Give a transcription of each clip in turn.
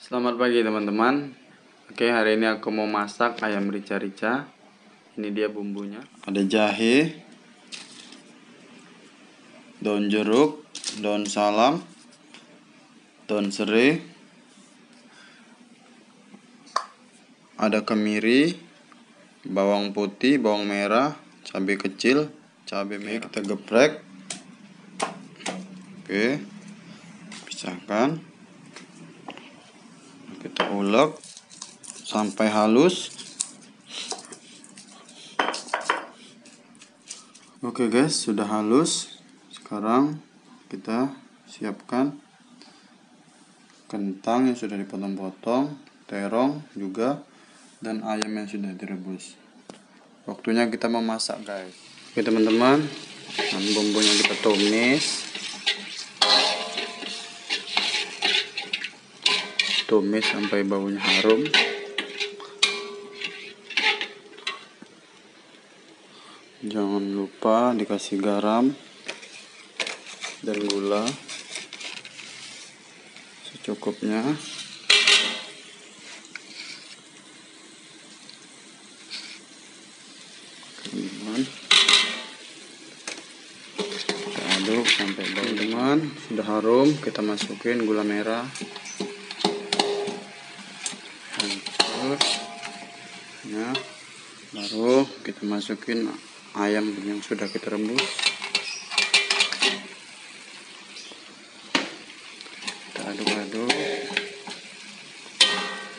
Selamat pagi teman-teman. Oke hari ini aku mau masak ayam rica-rica. Ini dia bumbunya. Ada jahe Daun jeruk Daun salam Daun serai Ada kemiri Bawang putih, bawang merah Cabai kecil Cabai merah kita geprek. Oke Pisahkan kita ulek sampai halus. Oke guys sudah halus. Sekarang kita siapkan kentang yang sudah dipotong-potong terong juga dan ayam yang sudah direbus. Waktunya kita memasak guys. Oke teman-teman bumbunya kita tumis tumis sampai baunya harum. Jangan lupa dikasih garam dan gula secukupnya. Aduk sampai bau teman sudah harum kita masukin gula merah ya. Baru kita masukin ayam yang sudah kita rebus. Kita aduk-aduk.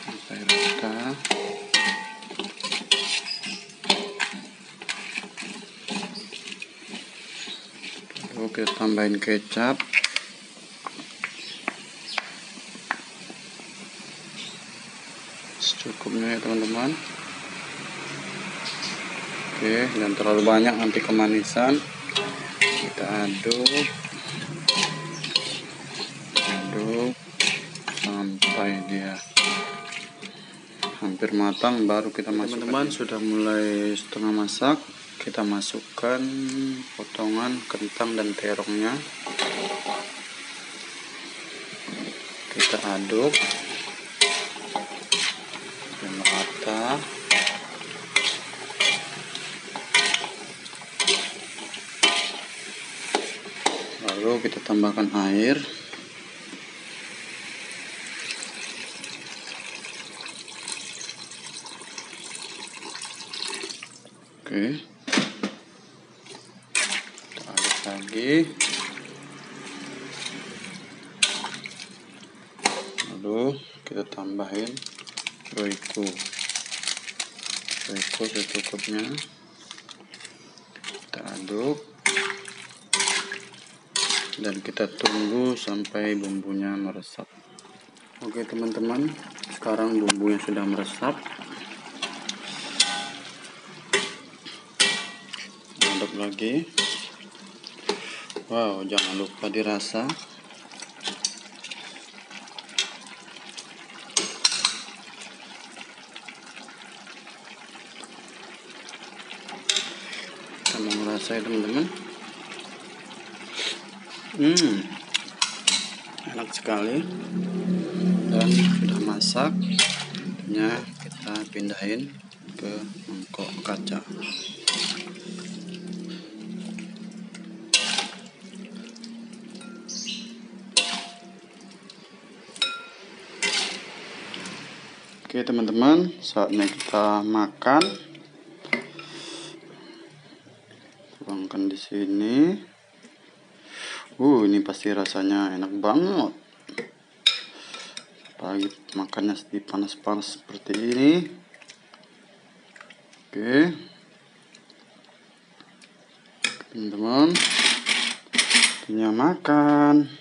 Sampai rata. Lalu kita tambahin kecap secukupnya ya teman-teman. Oke dan terlalu banyak nanti kemanisan. Kita aduk. Aduk. Sampai dia hampir matang baru kita masukkan. Teman-teman sudah mulai setengah masak. Kita masukkan potongan kentang dan terongnya. Kita aduk merata lalu kita tambahkan air. Oke. Kita aduk lagi. Lalu kita tambahin roiko roiko secukupnya kita aduk. Dan kita tunggu sampai bumbunya meresap. Oke teman-teman. Sekarang bumbunya sudah meresap. Aduk lagi. Wow jangan lupa dirasa ngerasa ya teman-teman hmm enak sekali. Dan sudah masak nya kita pindahin ke mangkok kaca. Oke teman-teman saatnya kita makan tuangkan di sini. Uh ini pasti rasanya enak banget. Apalagi makannya di panas-panas seperti ini. Oke. Teman-teman punya makan